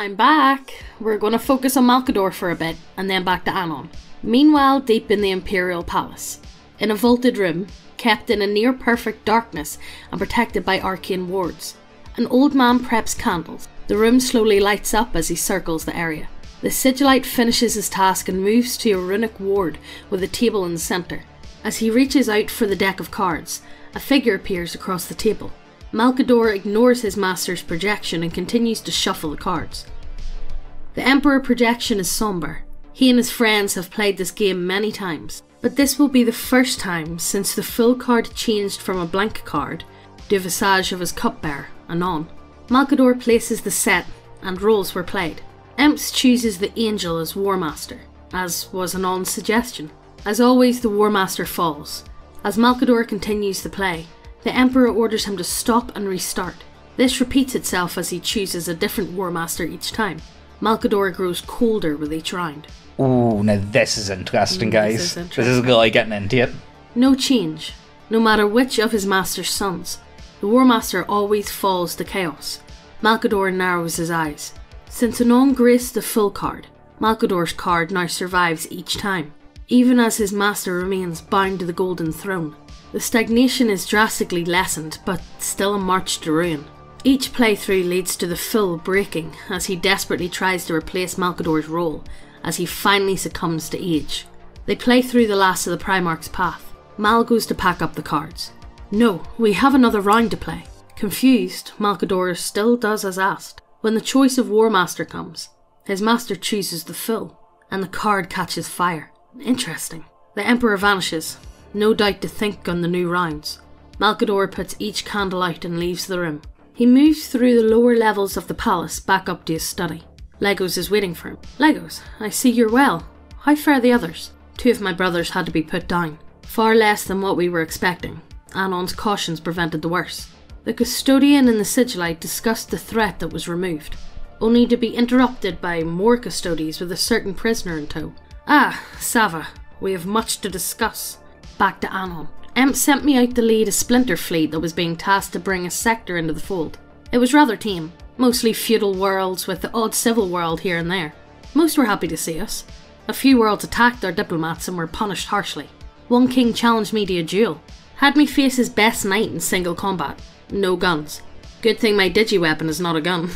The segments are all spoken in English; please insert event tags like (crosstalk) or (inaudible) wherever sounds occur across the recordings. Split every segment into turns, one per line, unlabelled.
I'm back. We're going to focus on Malcador for a bit and then back to Anon. Meanwhile, deep in the Imperial Palace, in a vaulted room, kept in a near perfect darkness and protected by arcane wards, an old man preps candles. The room slowly lights up as he circles the area. The sigillite finishes his task and moves to a runic ward with a table in the centre. As he reaches out for the deck of cards, a figure appears across the table. Malcador ignores his master's projection and continues to shuffle the cards. The Emperor projection is somber. He and his friends have played this game many times, but this will be the first time since the full card changed from a blank card to a visage of his cupbearer, Anon. Malcador places the set, and roles were played. Emps chooses the Angel as War Master, as was Anon's suggestion. As always, the War Master falls. As Malcador continues the play, the Emperor orders him to stop and restart. This repeats itself as he chooses a different War Master each time. Malcador grows colder with each round.
Ooh, now this is interesting,
Mm,
guys.
this is
This is getting into it.
No change, no matter which of his master's sons. The War Master always falls to chaos. Malcador narrows his eyes. Since Anon graced the full card, Malcador's card now survives each time, even as his master remains bound to the Golden Throne. The stagnation is drastically lessened, but still a march to ruin. Each playthrough leads to the full breaking as he desperately tries to replace Malcador's role as he finally succumbs to age. They play through the last of the Primarch's path. Mal goes to pack up the cards. No, we have another round to play. Confused, Malcador still does as asked. When the choice of War Master comes, his master chooses the full, and the card catches fire. Interesting. The Emperor vanishes, no doubt to think on the new rounds. Malcador puts each candle out and leaves the room. He moves through the lower levels of the palace back up to his study. Legos is waiting for him. Legos, I see you're well. How fare the others? Two of my brothers had to be put down. Far less than what we were expecting. Anon's cautions prevented the worst. The custodian and the sigillite discussed the threat that was removed, only to be interrupted by more custodies with a certain prisoner in tow. Ah, Sava, we have much to discuss. Back to Anon. Emp sent me out to lead a splinter fleet that was being tasked to bring a sector into the fold. It was rather tame, mostly feudal worlds with the odd civil world here and there. Most were happy to see us. A few worlds attacked our diplomats and were punished harshly. One king challenged me to a duel, had me face his best knight in single combat. No guns. Good thing my digi-weapon is not a gun.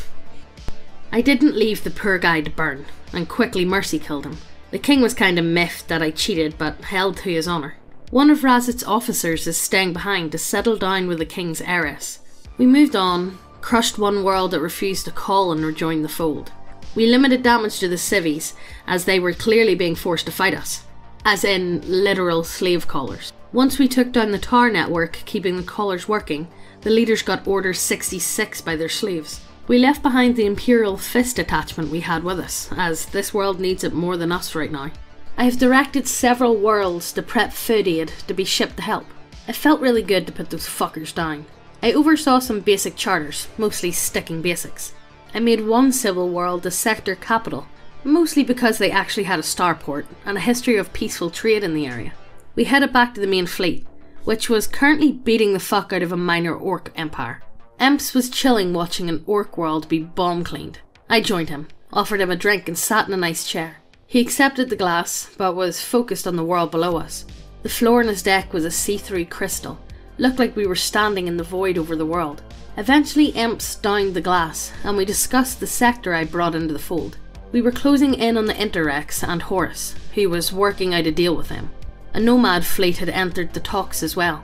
(laughs) I didn't leave the poor guy to burn, and quickly mercy killed him. The king was kinda miffed that I cheated, but held to his honour. One of Razit's officers is staying behind to settle down with the king's heiress. We moved on, crushed one world that refused to call and rejoin the fold. We limited damage to the civvies, as they were clearly being forced to fight us. As in, literal slave collars. Once we took down the tar network, keeping the collars working, the leaders got Order 66 by their slaves. We left behind the Imperial Fist attachment we had with us, as this world needs it more than us right now. I have directed several worlds to prep food aid to be shipped to help. It felt really good to put those fuckers down. I oversaw some basic charters, mostly sticking basics. I made one civil world the sector capital, mostly because they actually had a starport and a history of peaceful trade in the area. We headed back to the main fleet, which was currently beating the fuck out of a minor orc empire. Emps was chilling watching an orc world be bomb cleaned. I joined him, offered him a drink, and sat in a nice chair. He accepted the glass, but was focused on the world below us. The floor in his deck was a see through crystal. Looked like we were standing in the void over the world. Eventually, Emps downed the glass, and we discussed the sector I brought into the fold. We were closing in on the Interrex and Horus, who was working out a deal with him. A nomad fleet had entered the talks as well.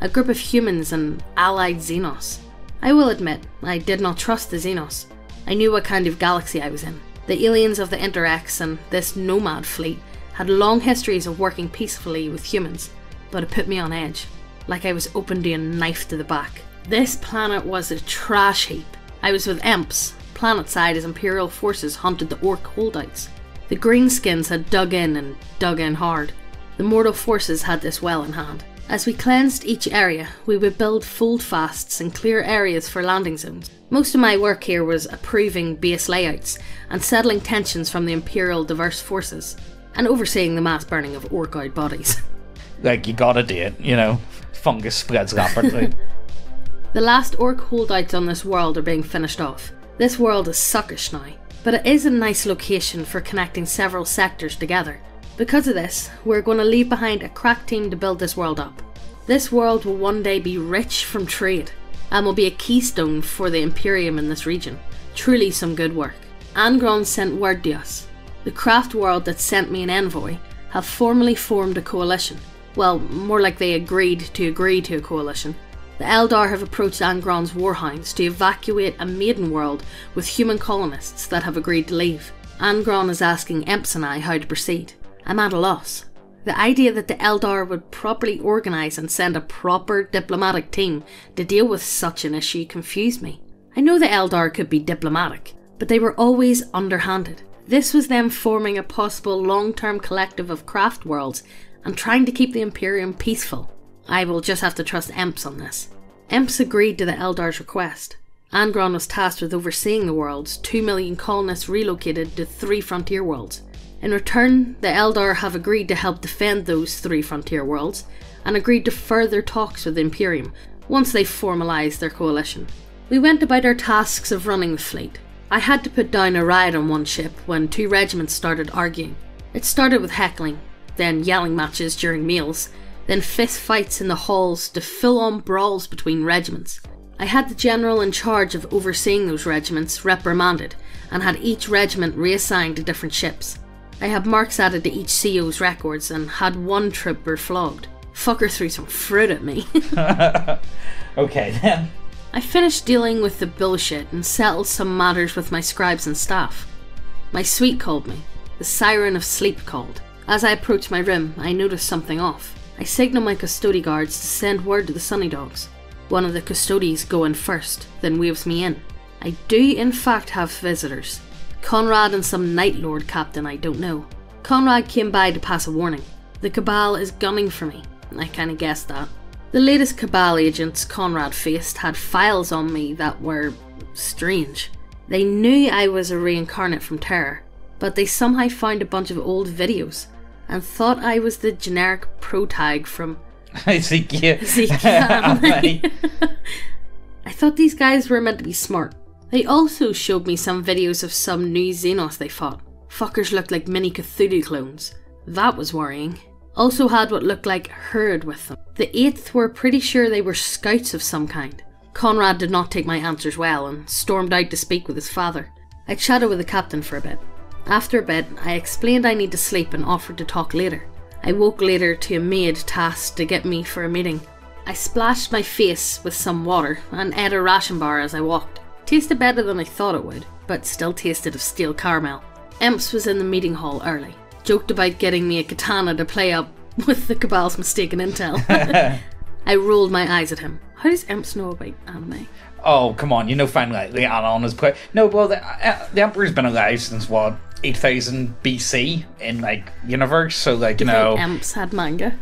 A group of humans and allied Xenos. I will admit, I did not trust the Xenos. I knew what kind of galaxy I was in. The aliens of the Interrex and this nomad fleet had long histories of working peacefully with humans, but it put me on edge, like I was open to a knife to the back. This planet was a trash heap. I was with Emps, planetside as Imperial forces hunted the Orc holdouts. The Greenskins had dug in and dug in hard. The mortal forces had this well in hand. As we cleansed each area, we would build fold fasts and clear areas for landing zones. Most of my work here was approving base layouts and settling tensions from the Imperial diverse forces, and overseeing the mass burning of orcoid bodies. (laughs)
Like, you gotta do it, you know. Fungus spreads rapidly. (laughs) (laughs)
The last orc holdouts on this world are being finished off. This world is suckish now. but it is a nice location for connecting several sectors together. Because of this, we're going to leave behind a crack team to build this world up. This world will one day be rich from trade and will be a keystone for the Imperium in this region. Truly some good work. Angron sent word to us. The craft world that sent me an envoy have formally formed a coalition. Well, more like they agreed to agree to a coalition. The Eldar have approached Angron's warhounds to evacuate a maiden world with human colonists that have agreed to leave. Angron is asking Emps and I how to proceed. I'm at a loss. The idea that the Eldar would properly organise and send a proper diplomatic team to deal with such an issue confused me. I know the Eldar could be diplomatic, but they were always underhanded. This was them forming a possible long term collective of craft worlds and trying to keep the Imperium peaceful. I will just have to trust Emps on this. Emps agreed to the Eldar's request. Angron was tasked with overseeing the worlds, two million colonists relocated to three frontier worlds. In return, the Eldar have agreed to help defend those three frontier worlds, and agreed to further talks with the Imperium once they formalised their coalition. We went about our tasks of running the fleet. I had to put down a riot on one ship when two regiments started arguing. It started with heckling, then yelling matches during meals, then fist fights in the halls to full on brawls between regiments. I had the general in charge of overseeing those regiments reprimanded and had each regiment reassigned to different ships. I had marks added to each CO's records and had one trooper flogged. Fucker threw some fruit at me. (laughs)
Okay then.
I finished dealing with the bullshit and settled some matters with my scribes and staff. My suite called me. The siren of sleep called. As I approached my room, I noticed something off. I signal my custody guards to send word to the Sunny Dogs. One of the custodies go in first, then waves me in. I do in fact have visitors. Konrad and some Night Lord captain I don't know. Konrad came by to pass a warning. The Cabal is gunning for me. I kinda guessed that. The latest Cabal agents Konrad faced had files on me that were strange. They knew I was a reincarnate from Terra, but they somehow found a bunch of old videos and thought I was the generic protag from (laughs)
Ezekiel.
Ezekiel. (laughs) (laughs) I thought these guys were meant to be smart. They also showed me some videos of some new Xenos they fought. Fuckers looked like mini Cthulhu clones. That was worrying. Also had what looked like Hrud with them. The 8th were pretty sure they were scouts of some kind. Konrad did not take my answers well and stormed out to speak with his father. I chatted with the captain for a bit. After a bit, I explained I need to sleep and offered to talk later. I woke later to a maid tasked to get me for a meeting. I splashed my face with some water and ate a ration bar as I walked. Tasted better than I thought it would, but still tasted of steel caramel. Emps was in the meeting hall early. Joked about getting me a katana to play up (laughs) with the Cabal's mistaken intel. (laughs) I rolled my eyes at him. How does Emps know about anime?
Oh come on, you know finally the add-on is play. No, well the uh, the Emperor's been alive since what eight thousand BC in like universe. So like you
Do
know,
think Emps had manga?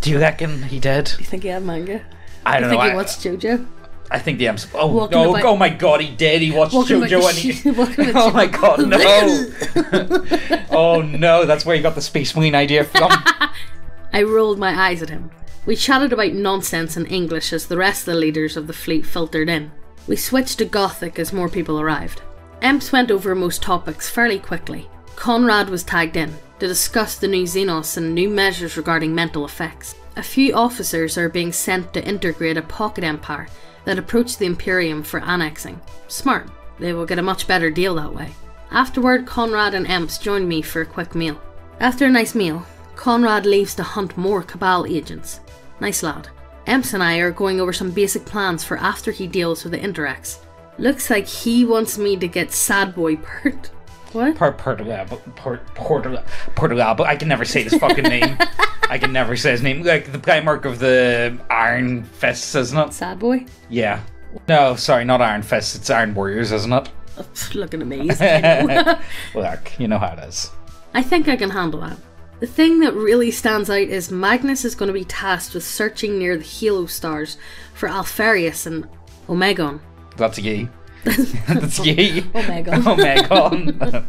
do you reckon he did?
Do you think he had manga?
I
Do
don't
you think
know.
he
I,
watched JoJo?
I think the Emperor. Oh
Walking
no!
about-
Oh my god, he did. He watched JoJo and he.
the- walking about (laughs)
oh my god, no! (laughs) oh no, that's where you got the Space Marine idea from. (laughs)
I rolled my eyes at him. We chatted about nonsense in English as the rest of the leaders of the fleet filtered in. We switched to Gothic as more people arrived. Emps went over most topics fairly quickly. Konrad was tagged in to discuss the new Xenos and new measures regarding mental effects. A few officers are being sent to integrate a pocket empire that approached the Imperium for annexing. Smart, they will get a much better deal that way. Afterward, Konrad and Emps joined me for a quick meal. After a nice meal, Konrad leaves to hunt more Cabal agents. Nice lad. Emps and I are going over some basic plans for after he deals with the Interrex. Looks like he wants me to get Sad Boy. (laughs) What?
Port Portugal, Portugal. But I can never say this fucking name. (laughs) I can never say his name. Like the Primarch of the Iron Fists, isn't it?
Sad Boy?
Yeah. No, sorry, not Iron Fists. It's Iron Warriors, isn't it?
Looking (laughs) amazed. I. (laughs)
Look, you know how it is.
I think I can handle that. The thing that really stands out is Magnus is going to be tasked with searching near the Halo stars for Alpharius and Omegon.
That's ye. That's ye.
Omegon.
Omegon.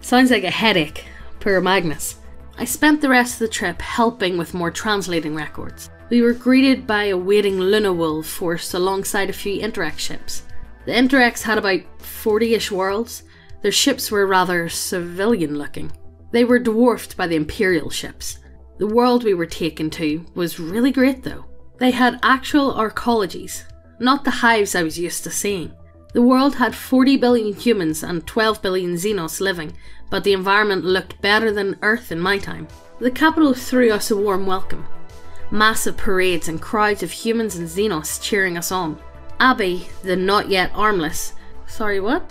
Sounds like a headache. Poor Magnus. I spent the rest of the trip helping with more translating records. We were greeted by a waiting Luna Wolf force alongside a few Interrex ships. The Interrex had about 40 ish worlds, Their ships were rather civilian looking. They were dwarfed by the Imperial ships. The world we were taken to was really great though. They had actual arcologies, not the hives I was used to seeing. The world had 40 billion humans and 12 billion Xenos living, but the environment looked better than Earth in my time. The capital threw us a warm welcome. Massive parades and crowds of humans and Xenos cheering us on. Abby, the not yet armless. Sorry, what?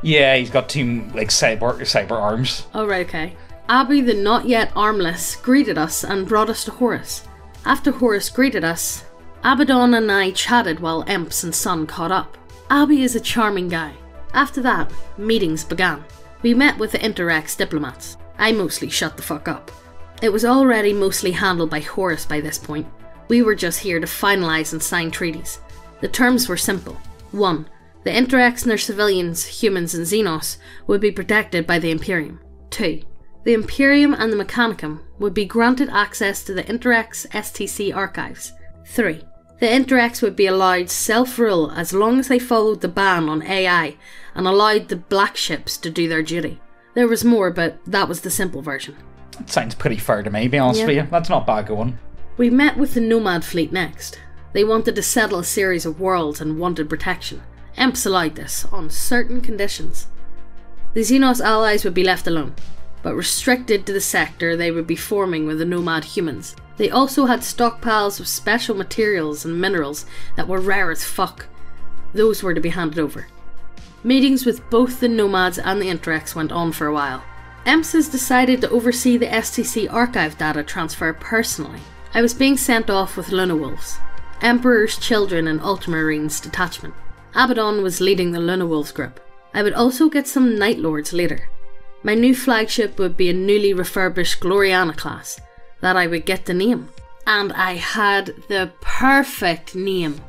Yeah, he's got two like cyber cyber arms.
Oh, right, okay. Abby, the not yet armless, greeted us and brought us to Horus. After Horus greeted us, Abaddon and I chatted while Emps and son caught up. Abby is a charming guy. After that, meetings began. We met with the Interrex diplomats. I mostly shut the fuck up. It was already mostly handled by Horus by this point. We were just here to finalise and sign treaties. The terms were simple. 1. The Interrex and their civilians, humans, and Xenos would be protected by the Imperium. 2. The Imperium and the Mechanicum would be granted access to the Interrex STC archives. 3. The Interrex would be allowed self rule as long as they followed the ban on AI and allowed the black ships to do their duty. There was more, but that was the simple version.
That sounds pretty fair to me, be honest
Yeah.
with you. That's not bad going.
We met with the Nomad fleet next. They wanted to settle a series of worlds and wanted protection. Emps allowed this, on certain conditions. The Xenos allies would be left alone, but restricted to the sector they would be forming with the Nomad humans. They also had stockpiles of special materials and minerals that were rare as fuck. Those were to be handed over. Meetings with both the Nomads and the Interrex went on for a while. Emps has decided to oversee the STC archive data transfer personally. I was being sent off with Luna Wolves, Emperor's Children and Ultramarines detachment. Abaddon was leading the Luna Wolves group. I would also get some Night Lords later. My new flagship would be a newly refurbished Gloriana class that I would get the name. And I had the perfect name.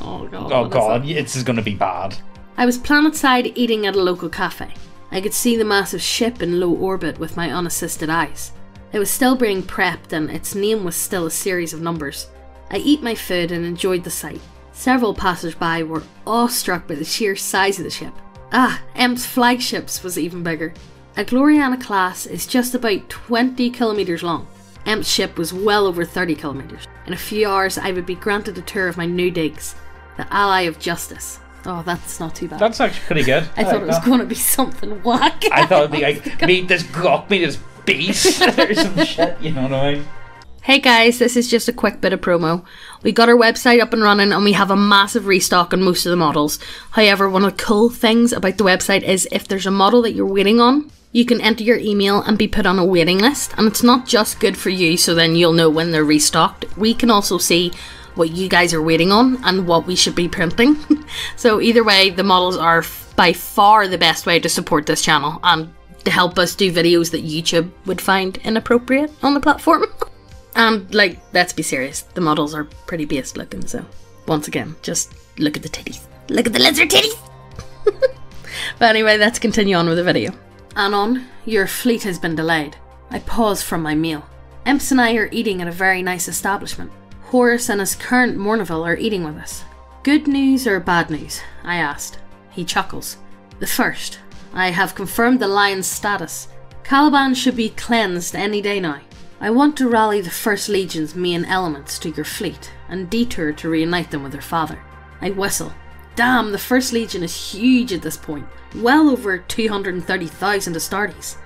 Oh god.
Oh god, this is going to be bad.
I was planetside eating at a local cafe. I could see the massive ship in low orbit with my unassisted eyes. It was still being prepped and its name was still a series of numbers. I eat my food and enjoyed the sight. Several passers-by were awestruck by the sheer size of the ship. Ah, Emp's flagships was even bigger. A Gloriana class is just about 20 kilometres long. Emp's ship was well over 30 kilometres. In a few hours, I would be granted a tour of my new digs, the Ally of Justice. Oh, that's not too bad.
That's actually pretty good.
I thought
like
it was
that.
going to be something whack.
I thought it'd be like (laughs) meet this gawk, meet this beast (laughs) or some shit. You know what I mean?
Hey guys, this is just a quick bit of promo. We got our website up and running and we have a massive restock on most of the models. However, one of the cool things about the website is if there's a model that you're waiting on, you can enter your email and be put on a waiting list. And it's not just good for you, so then you'll know when they're restocked. We can also see what you guys are waiting on and what we should be printing. (laughs) so, either way, the models are by far the best way to support this channel and to help us do videos that YouTube would find inappropriate on the platform. (laughs) And like, let's be serious, the models are pretty based looking. So, once again, just look at the titties. Look at the lizard titties. (laughs) but anyway, let's continue on with the video. Anon, your fleet has been delayed. I pause from my meal. Emps and I are eating at a very nice establishment. Horus and his current Mournival are eating with us. Good news or bad news? I asked. He chuckles. The first. I have confirmed the lion's status. Caliban should be cleansed any day now. I want to rally the First Legion's main elements to your fleet and detour to reunite them with their father. I whistle. Damn, the First Legion is huge at this point. Well over 230,000 Astartes.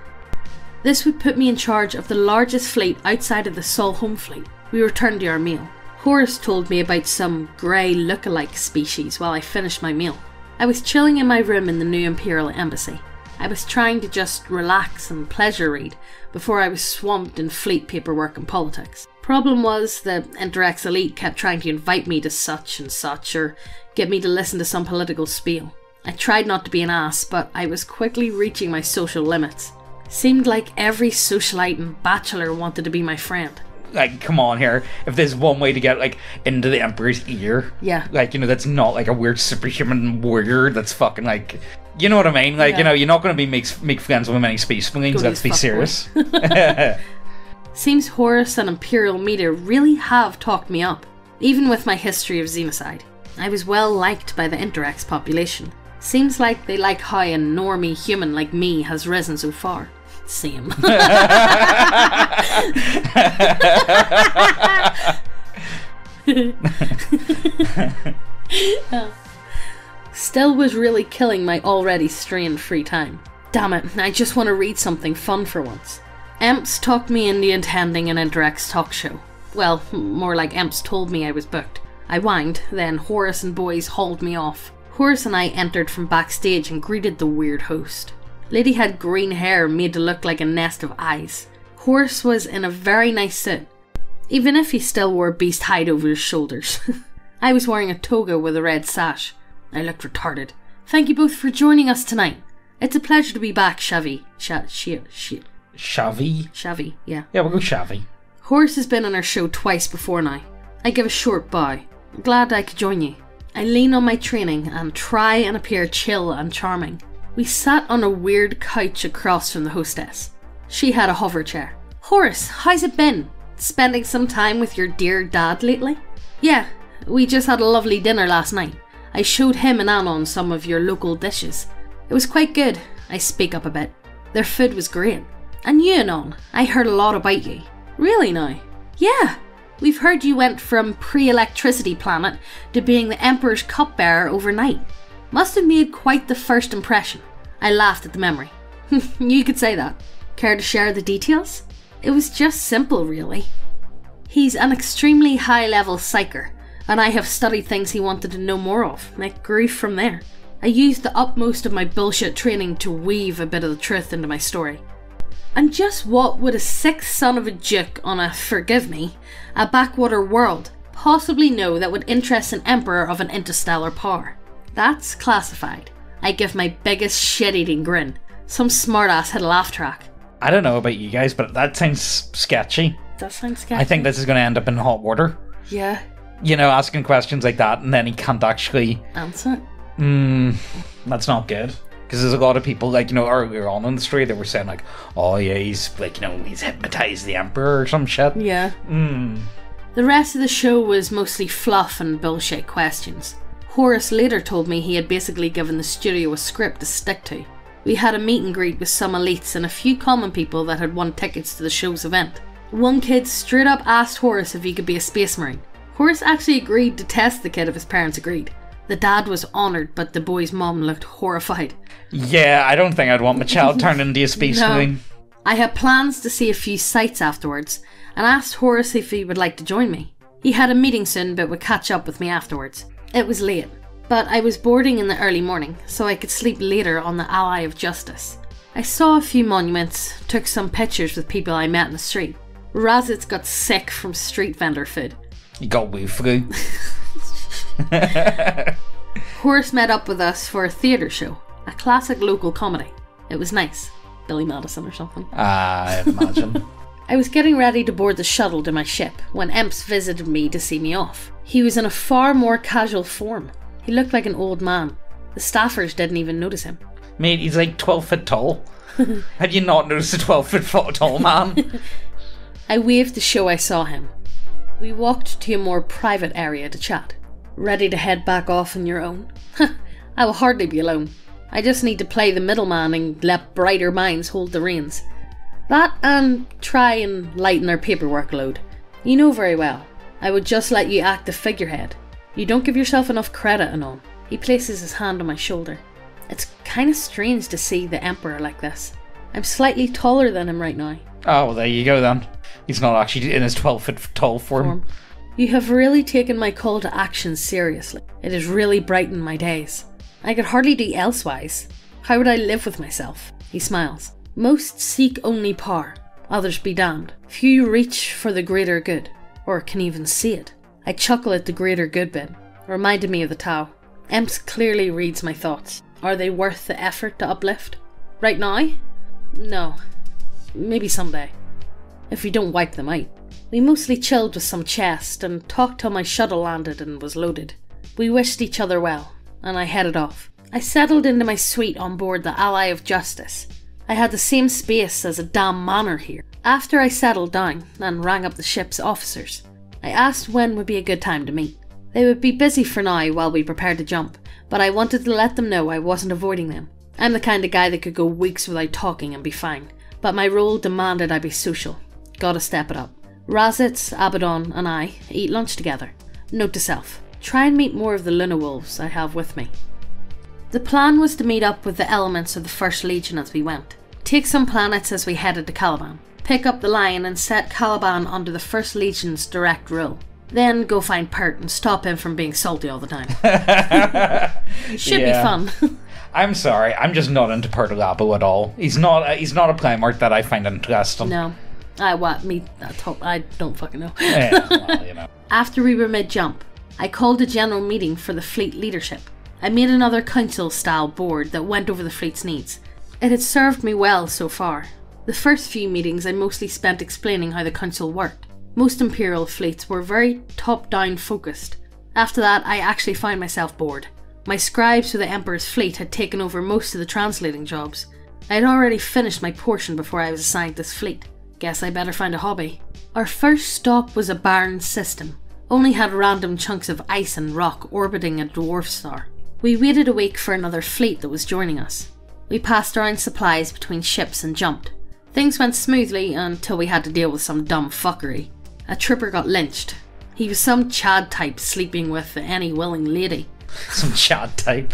This would put me in charge of the largest fleet outside of the Sol Home fleet. We returned to our meal. Horus told me about some grey look-alike species while I finished my meal. I was chilling in my room in the new Imperial Embassy. I was trying to just relax and pleasure read before I was swamped in fleet paperwork and politics. Problem was the Interrex elite kept trying to invite me to such and such or get me to listen to some political spiel. I tried not to be an ass, but I was quickly reaching my social limits. Seemed like every socialite and bachelor wanted to be my friend.
Like, come on here. If there's one way to get like into the Emperor's ear,
Yeah.
like you know, that's not like a weird superhuman warrior. That's fucking like, you know what I mean? Like,
Yeah.
you know, you're not going to be make make friends with many space marines. Let's be serious. (laughs) (laughs)
Seems Horus and Imperial Media really have talked me up, even with my history of xenocide. I was well liked by the Interrex population. Seems like they like how a normie human like me has risen so far. Same. Still was really killing my already strained free time. Damn it, I just want to read something fun for once. Emps talked me into attending an Interrex talk show. Well, more like Emps told me I was booked. I whined, then Horus and boys hauled me off. Horus and I entered from backstage and greeted the weird host. Lady had green hair made to look like a nest of eyes. Horus was in a very nice suit, even if he still wore beast hide over his shoulders. (laughs) I was wearing a toga with a red sash. I looked retarded. Thank you both for joining us tonight. It's a pleasure to be back. Sha- Sh- Sh-
Shavi?
Shavi, yeah.
Yeah, we'll go Shavi.
Horus has been on our show twice before now. I give a short bow. Glad I could join you. I lean on my training and try and appear chill and charming. We sat on a weird couch across from the hostess. She had a hover chair. Horus, how's it been? Spending some time with your dear dad lately? Yeah, we just had a lovely dinner last night. I showed him and Anon some of your local dishes. It was quite good. I speak up a bit. Their food was great. And you, Anon, I heard a lot about you. Really now? Yeah. We've heard you went from pre electricity planet to being the Emperor's cupbearer overnight. Must have made quite the first impression. I laughed at the memory. (laughs) you could say that. Care to share the details? It was just simple, really. He's an extremely high level psyker, and I have studied things he wanted to know more of, and it grew from there. I used the utmost of my bullshit training to weave a bit of the truth into my story. And just what would a sixth son of a duke on a, forgive me, a backwater world possibly know that would interest an emperor of an interstellar power? That's classified. I give my biggest shit eating grin. Some smartass hit a laugh track.
I don't know about you guys, but that sounds sketchy.
That sounds sketchy.
I think this is going to end up in hot water.
Yeah.
You know, asking questions like that, and then he can't actually.
Answer.
Hmm, that's not good. Because there's a lot of people, like, you know, earlier on in the story, they were saying, like, oh, yeah, he's, like, you know, he's hypnotized the Emperor or some shit.
Yeah.
Hmm.
The rest of the show was mostly fluff and bullshit questions. Horus later told me he had basically given the studio a script to stick to. We had a meet and greet with some elites and a few common people that had won tickets to the show's event. One kid straight up asked Horus if he could be a space marine. Horus actually agreed to test the kid if his parents agreed. The dad was honoured, but the boy's mom looked horrified.
Yeah, I don't think I'd want my child turned into a space
No. I had plans to see a few sights afterwards and asked Horus if he would like to join me. He had a meeting soon but would catch up with me afterwards. It was late, but I was boarding in the early morning so I could sleep later on the Ally of Justice. I saw a few monuments, took some pictures with people I met in the street. Razitz got sick from street vendor food.
You got woo flu. (laughs) (laughs)
Horus met up with us for a theatre show, a classic local comedy. It was nice. Billy Madison or something.
Ah, I imagine. (laughs)
I was getting ready to board the shuttle to my ship when Emps visited me to see me off. He was in a far more casual form. He looked like an old man. The staffers didn't even notice him.
Mate, he's like 12 foot tall. (laughs) Had you not noticed a 12 foot tall man?
I waved to show I saw him. We walked to a more private area to chat. Ready to head back off on your own? (laughs) I will hardly be alone. I just need to play the middleman and let brighter minds hold the reins. That and try and lighten our paperwork load. You know very well. I would just let you act the figurehead. You don't give yourself enough credit and all. He places his hand on my shoulder. It's kind of strange to see the Emperor like this. I'm slightly taller than him right now.
oh, well, there you go then. He's not actually in his 12 foot tall form.
form. You have really taken my call to action seriously. It has really brightened my days. I could hardly do elsewise. How would I live with myself? He smiles. Most seek only power, others be damned. Few reach for the greater good, or can even see it. I chuckle at the greater good bit, reminded me of the Tau. Emps clearly reads my thoughts. Are they worth the effort to uplift? Right now? No. Maybe someday. If we don't wipe them out. We mostly chilled with some chest and talked till my shuttle landed and was loaded. We wished each other well, and I headed off. I settled into my suite on board the Ally of Justice. I had the same space as a damn manor here. After I settled down and rang up the ship's officers, I asked when would be a good time to meet. They would be busy for now while we prepared to jump, but I wanted to let them know I wasn't avoiding them. I'm the kind of guy that could go weeks without talking and be fine, but my role demanded I be social. Gotta step it up. Razitz, Abaddon, and I eat lunch together. Note to self try and meet more of the Luna Wolves I have with me. The plan was to meet up with the elements of the First Legion as we went, take some planets as we headed to Caliban, pick up the Lion and set Caliban under the First Legion's direct rule. Then go find Pert and stop him from being salty all the time. (laughs) Should be fun. (laughs)
I'm sorry, I'm just not into Perturabo at all. He's not. Uh, he's not a Primarch that I find interesting.
no. I what me I, to- I don't fucking know.
Yeah, well, (laughs) you know.
After we were mid jump, I called a general meeting for the fleet leadership. I made another council style board that went over the fleet's needs. It had served me well so far. The first few meetings I mostly spent explaining how the council worked. Most Imperial fleets were very top down focused. After that, I actually found myself bored. My scribes for the Emperor's fleet had taken over most of the translating jobs. I had already finished my portion before I was assigned this fleet. Guess I better find a hobby. Our first stop was a barren system, only had random chunks of ice and rock orbiting a dwarf star. We waited a week for another fleet that was joining us. We passed around supplies between ships and jumped. Things went smoothly until we had to deal with some dumb fuckery. A trooper got lynched. He was some Chad type sleeping with any willing lady. (laughs)
Some Chad type.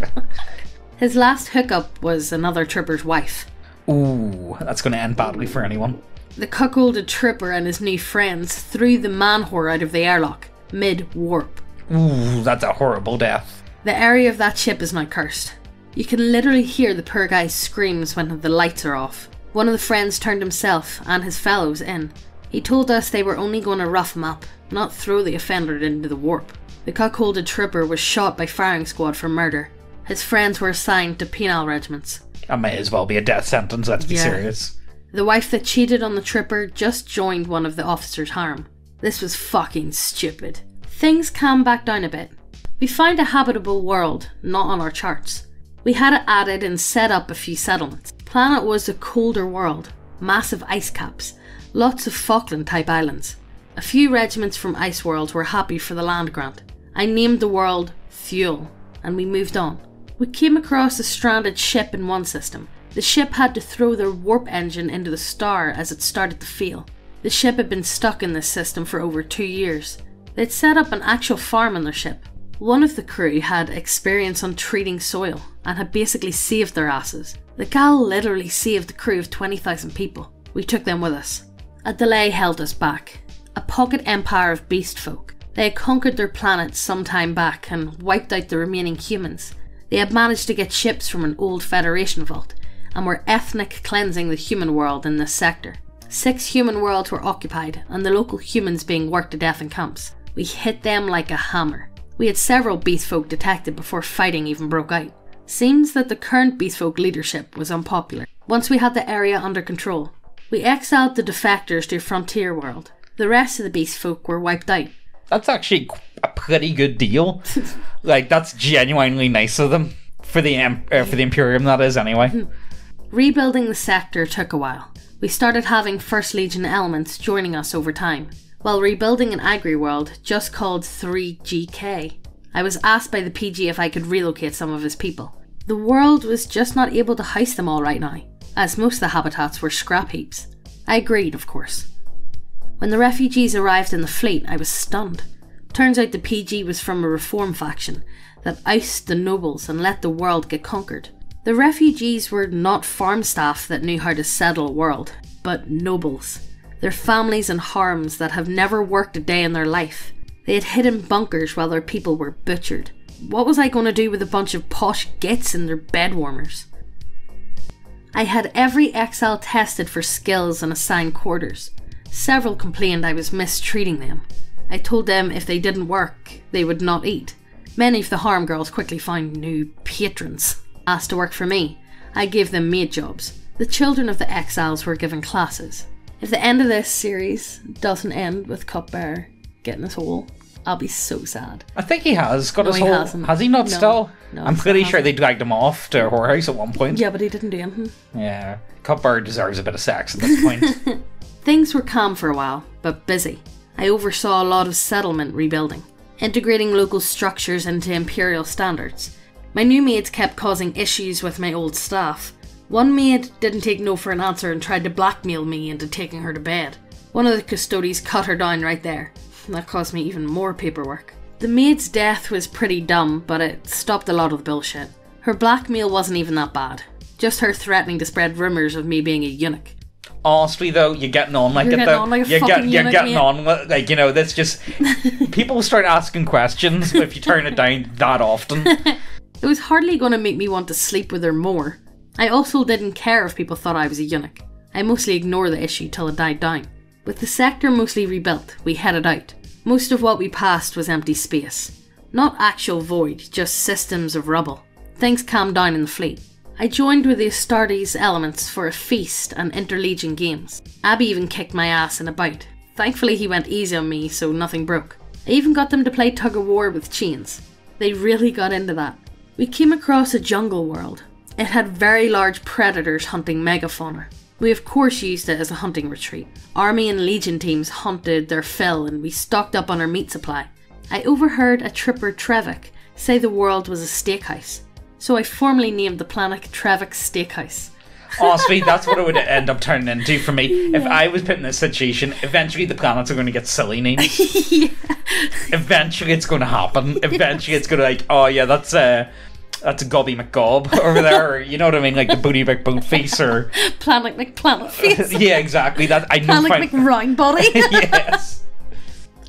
(laughs)
His last hookup was another trooper's wife.
Ooh, that's going to end badly for anyone.
The cuckolded tripper and his new friends threw the man whore out of the airlock, mid warp.
Ooh, that's a horrible death.
The area of that ship is now cursed. You can literally hear the poor guy's screams when the lights are off. One of the friends turned himself and his fellows in. He told us they were only going to rough him up, not throw the offender into the warp. The cuckolded tripper was shot by firing squad for murder. His friends were assigned to penal regiments.
That may as well be a death sentence, let's be
Yeah.
serious.
The wife that cheated on the tripper just joined one of the officers' harem. This was fucking stupid. Things calmed back down a bit. We find a habitable world, not on our charts. We had it added and set up a few settlements. Planet was a colder world, massive ice caps, lots of Falkland type islands. A few regiments from Ice World were happy for the land grant. I named the world Fuel, and we moved on. We came across a stranded ship in one system. The ship had to throw their warp engine into the star as it started to fail. The ship had been stuck in this system for over two years. They'd set up an actual farm on their ship. One of the crew had experience on treating soil and had basically saved their asses. The gal literally saved the crew of 20,000 people. We took them with us. A delay held us back. A pocket empire of beast folk. They had conquered their planet some time back and wiped out the remaining humans. They had managed to get ships from an old Federation vault and were ethnic cleansing the human world in this sector. Six human worlds were occupied and the local humans being worked to death in camps. We hit them like a hammer. We had several beast folk detected before fighting even broke out. Seems that the current beast folk leadership was unpopular. Once we had the area under control, we exiled the defectors to Frontier World. The rest of the beast folk were wiped out.
That's actually a pretty good deal. (laughs) like, that's genuinely nice of them. For the, em- uh, for the Imperium, that is, anyway.
Rebuilding the sector took a while. We started having First Legion elements joining us over time. While rebuilding an Agri World, just called 3GK, I was asked by the PG if I could relocate some of his people. The world was just not able to house them all right now, as most of the habitats were scrap heaps. I agreed, of course. When the refugees arrived in the fleet, I was stunned. Turns out the PG was from a reform faction that ousted the nobles and let the world get conquered. The refugees were not farm staff that knew how to settle a world, but nobles. Their families and harms that have never worked a day in their life. They had hid in bunkers while their people were butchered. What was I going to do with a bunch of posh gits and their bed warmers? I had every exile tested for skills and assigned quarters. Several complained I was mistreating them. I told them if they didn't work, they would not eat. Many of the harm girls quickly found new patrons. Asked to work for me, I gave them maid jobs. The children of the exiles were given classes. If the end of this series doesn't end with Cupbearer getting his hole, I'll be so sad.
I think he has got
No,
his
he
whole.
hasn't.
Has he not
No.
still?
No,
I'm pretty sure they dragged him off to a whorehouse at one point.
Yeah, but he didn't do anything.
Yeah. Cupbearer deserves a bit of sex at this point. (laughs)
Things were calm for a while, but busy. I oversaw a lot of settlement rebuilding. integrating local structures into imperial standards. My new maids kept causing issues with my old staff. One maid didn't take no for an answer and tried to blackmail me into taking her to bed. One of the custodies cut her down right there. That caused me even more paperwork. The maid's death was pretty dumb, but it stopped a lot of the bullshit. Her blackmail wasn't even that bad. Just her threatening to spread rumours of me being a eunuch.
Honestly, though, you're getting on like
You're
it
getting
though.
on like a
you're,
fucking
you're getting
mate.
on with- like you know. That's just (laughs) people start asking questions if you turn it down that often. (laughs)
It was hardly going to make me want to sleep with her more. I also didn't care if people thought I was a eunuch. I mostly ignored the issue till it died down. With the sector mostly rebuilt, we headed out. Most of what we passed was empty space. Not actual void, just systems of rubble. Things calmed down in the fleet. I joined with the Astartes elements for a feast and interlegion games. Abby even kicked my ass in a bout. Thankfully, he went easy on me, so nothing broke. I even got them to play tug of war with chains. They really got into that. We came across a jungle world. It had very large predators hunting megafauna. We of course used it as a hunting retreat. Army and legion teams hunted their fill and we stocked up on our meat supply. I overheard a tripper Trevik say the world was a steakhouse, so I formally named the planet Trevik Steakhouse.
Honestly, that's what it would end up turning into for me. If I was put in this situation, eventually the planets are going to get silly names. (laughs) yeah. Eventually, it's going to happen. (laughs) Eventually, it's going to like, oh yeah, that's uh, that's a Gobby McGob over there. You know what I mean, like the Booty McBoatface, or (laughs)
Planet McPlanet Face. (laughs)
yeah, exactly. That I know.
Planet McRoundbody. (laughs)
yes.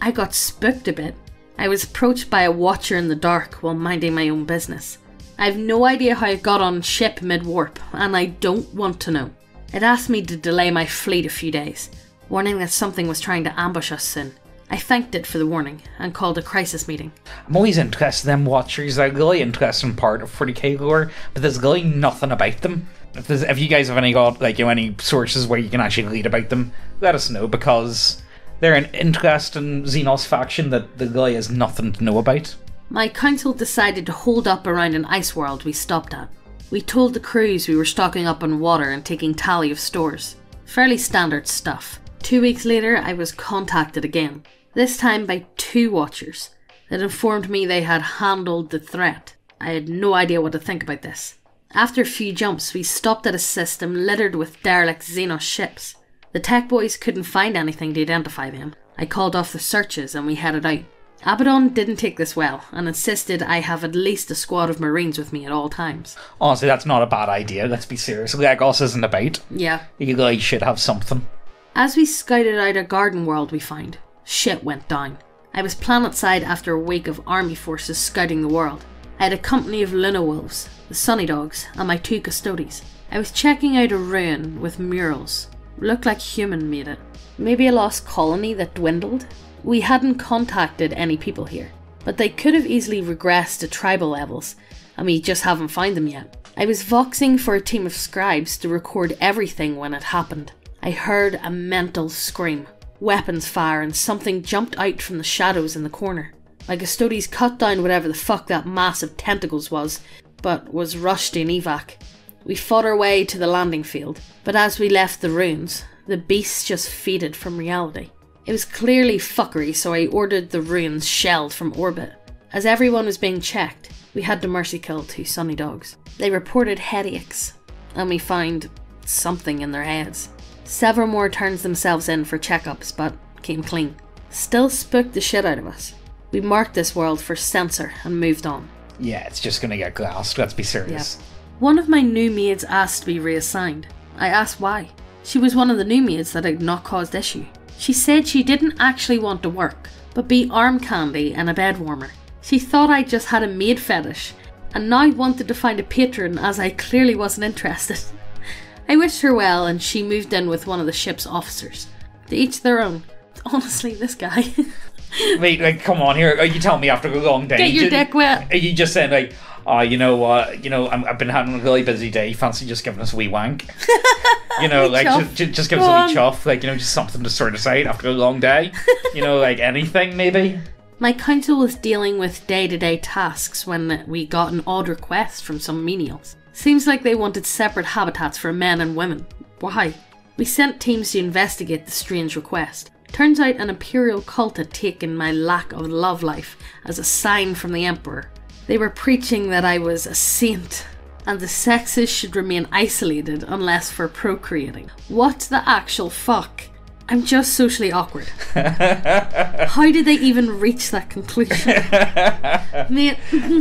I got spooked a bit. I was approached by a watcher in the dark while minding my own business. I have no idea how it got on ship mid warp, and I don't want to know. It asked me to delay my fleet a few days, warning that something was trying to ambush us soon. I thanked it for the warning and called a crisis meeting.
I'm always interested in them watchers. I'm really interested in part of 40k lore, but there's really nothing about them. If, if you guys have any got like you know, any sources where you can actually read about them, let us know because they're an interesting Xenos faction that the guy has nothing to know about.
My council decided to hold up around an ice world we stopped at. We told the crews we were stocking up on water and taking tally of stores. Fairly standard stuff. Two weeks later, I was contacted again, this time by two watchers that informed me they had handled the threat. I had no idea what to think about this. After a few jumps, we stopped at a system littered with derelict Xenos ships. The tech boys couldn't find anything to identify them. I called off the searches and we headed out. Abaddon didn't take this well and insisted I have at least a squad of marines with me at all times.
Honestly, that's not a bad idea. Let's be serious. Lagos isn't about.
Yeah.
You guys should have something.
As we scouted out a garden world we found, shit went down. I was planetside after a week of army forces scouting the world. I had a company of Luna Wolves, the Sunny Dogs, and my two custodies. I was checking out a ruin with murals. Looked like human made it. Maybe a lost colony that dwindled? We hadn't contacted any people here, but they could have easily regressed to tribal levels, and we just haven't found them yet. I was voxing for a team of scribes to record everything when it happened. I heard a mental scream, weapons fire, and something jumped out from the shadows in the corner. My custodies cut down whatever the fuck that mass of tentacles was, but was rushed in evac. We fought our way to the landing field, but as we left the ruins, the beast just faded from reality. It was clearly fuckery, so I ordered the ruins shelled from orbit. As everyone was being checked, we had to mercy kill two sunny dogs. They reported headaches, and we found something in their heads. Several more turned themselves in for checkups, but came clean. Still spooked the shit out of us. We marked this world for censor and moved on.
Yeah, it's just gonna get glassed. Let's be serious.
One of my new maids asked to be reassigned. I asked why. She was one of the new maids that had not caused issue. She said she didn't actually want to work, but be arm candy and a bed warmer. She thought I just had a maid fetish, and now wanted to find a patron as I clearly wasn't interested. (laughs) I wished her well, and she moved in with one of the ship's officers. To each their own. (laughs) Honestly, this guy. (laughs)
Wait, like, come on here. Are you telling me after a long day?
Get your
you-
dick wet.
Are you just saying like, oh, you know what? you know, I'm, I've been having a really busy day. Fancy just giving us a wee wank? You know, (laughs) like just, just give
Go
us a
on.
wee chuff. Like you know, just something to sort us out after a long day. you know, like anything maybe.
My council was dealing with day to day tasks when we got an odd request from some menials. Seems like they wanted separate habitats for men and women. Why? We sent teams to investigate the strange request. Turns out an imperial cult had taken my lack of love life as a sign from the Emperor. They were preaching that I was a saint and the sexes should remain isolated unless for procreating. What the actual fuck? I'm just socially awkward. (laughs) How did they even reach that conclusion? (laughs) Mate,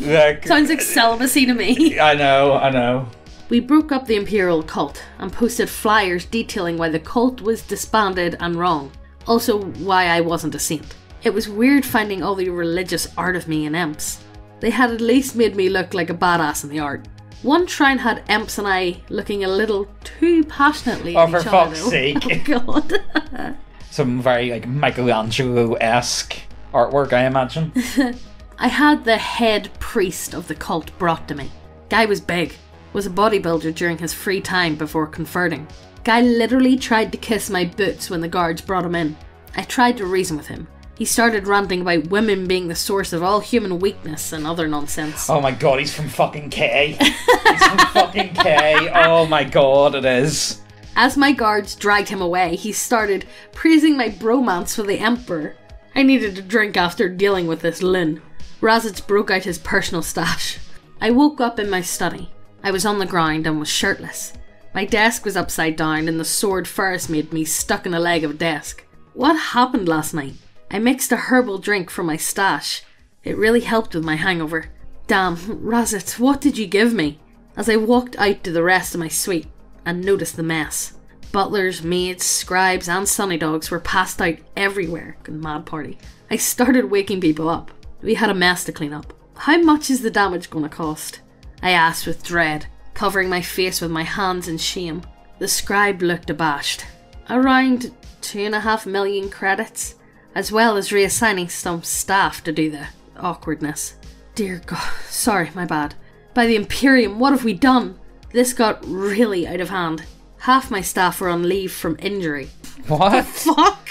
Like, (laughs)
sounds like celibacy to me.
I know, I know.
We broke up the Imperial cult and posted flyers detailing why the cult was disbanded and wrong. Also, why I wasn't a saint. It was weird finding all the religious art of me in Emps. They had at least made me look like a badass in the art. One shrine had Emps and I looking a little too passionately
Oh,
at
for
each other.
fuck's
though. (laughs)
Oh, sake.
Oh god.
Some very like Michelangelo esque artwork, I imagine. (laughs)
I had the head priest of the cult brought to me. Guy was big, was a bodybuilder during his free time before converting. Guy literally tried to kiss my boots when the guards brought him in. I tried to reason with him. He started ranting about women being the source of all human weakness and other nonsense.
Oh my god, he's from fucking K. (laughs) He's from fucking K. Oh my god, it is.
As my guards dragged him away, he started praising my bromance with the Emperor. I needed a drink after dealing with this Lin. Razitz broke out his personal stash. I woke up in my study. I was on the ground and was shirtless. My desk was upside down and the sword Ferrus made me stuck in a leg of a desk. What happened last night? I mixed a herbal drink from my stash. It really helped with my hangover. Damn, Razitz, what did you give me? As I walked out to the rest of my suite and noticed the mess. Butlers, maids, scribes, and sunny dogs were passed out everywhere. Good mad party. I started waking people up. We had a mess to clean up. How much is the damage going to cost? I asked with dread, covering my face with my hands in shame. The scribe looked abashed. Around two and a half million credits, as well as reassigning some staff to do the awkwardness. Dear God, sorry, my bad. By the Imperium, what have we done? This got really out of hand. Half my staff were on leave from injury.
What?
The fuck!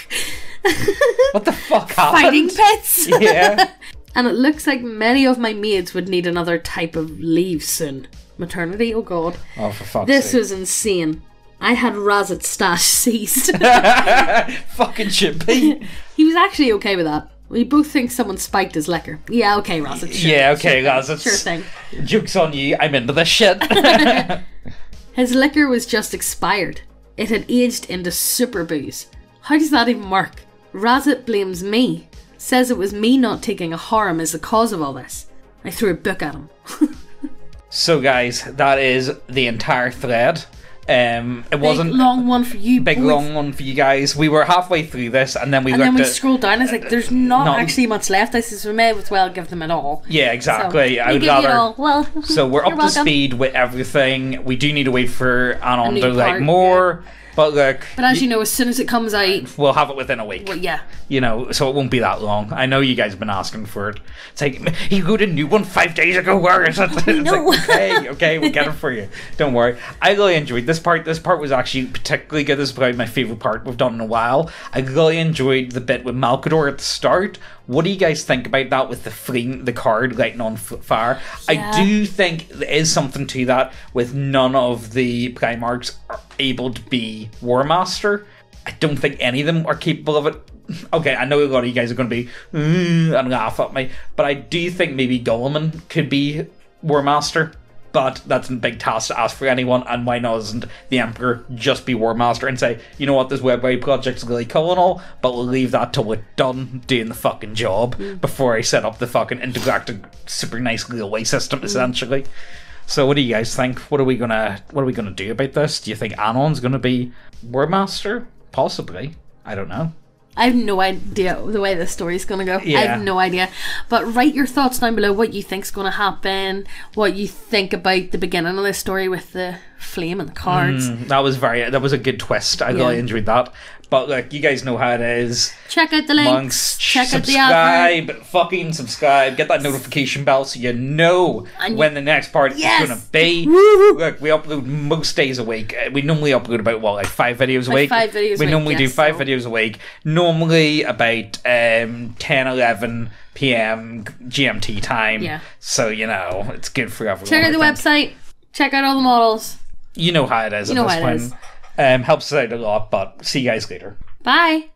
What the fuck (laughs) happened?
Fighting pits! (laughs)
Yeah. (laughs)
and it looks like many of my maids would need another type of leave soon. Maternity, oh god.
Oh, for fuck's
This
sake.
was insane. I had Razit's stash seized.
fucking chippy. (laughs)
he was actually okay with that. We both think someone spiked his liquor. Yeah, okay, Razit. Sure,
yeah, okay,
sure.
It's,
Sure thing.
Joke's on you. I'm into this shit. (laughs) (laughs)
His liquor was just expired. It had aged into super booze. How does that even work? Razit blames me. Says it was me not taking a harem as the cause of all this. I threw a book at him.
so, guys, that is the entire thread. Um, it
Big
wasn't
long one for you.
big
boys.
long one for you guys. We were halfway through this, and then we
And then we
at.
scrolled down. I was like, "There's not
No.
actually much left." I says, "We may as well give them it all."
yeah, exactly.
So,
I would rather.
all. Well, (laughs)
So we're up to speed with everything. We do need to wait for Anon
new
to like more, but look,
But as you know, as soon as it comes out,
we'll have it within a week.
well, yeah,
You know, so it won't be that long. I know you guys have been asking for it. It's like you got a new one five days ago. Where is it? It's like okay, (laughs) okay, we'll get it for you. Don't worry. I really enjoyed this part. This part was actually particularly good. This is probably my favorite part we've done in a while. I really enjoyed the bit with Malcador at the start. What do you guys think about that with the the card lighting on fire? I do think there is something to that with none of the Primarchs are able to be War Master. I don't think any of them are capable of it. (laughs) Okay, I know a lot of you guys are going to be "Mm," and laugh at me, but I do think maybe Guilliman could be War Master. But that's a big task to ask for anyone, and why doesn't the Emperor just be War Master and say, you know what, this webway project's really cool and all, but we'll leave that till we're done doing the fucking job mm. before I set up the fucking intergalactic super nice railway system, mm. essentially. So what do you guys think? What are we gonna what are we gonna do about this? Do you think Anon's gonna be War Master? Possibly. I don't know.
I have no idea the way this story's going to go. I have no idea. But write your thoughts down below. What you think's going to happen. What you think about the beginning of this story with the flame and the cards.
That was very that was a good twist. I really enjoyed that. But like you guys know how it is.
Check out the links.
Monks,
check out the advert.
subscribe, fucking subscribe, get that notification bell so you know
And
when the next part
Yes!
is gonna be.
Woo-hoo!
Look, we upload most days a week. Uh, We normally upload about what, like five videos a
Like
week.
five videos a
we
week,
normally do five
so-
videos a week. Normally about um 10, 11 p.m. GMT time.
Yeah.
So you know it's good for everyone.
Check out the website. Check out all the models.
You know how it is
You
at
know
this
how it
point.
is.
Um, helps us out a lot. But see you guys later.
Bye.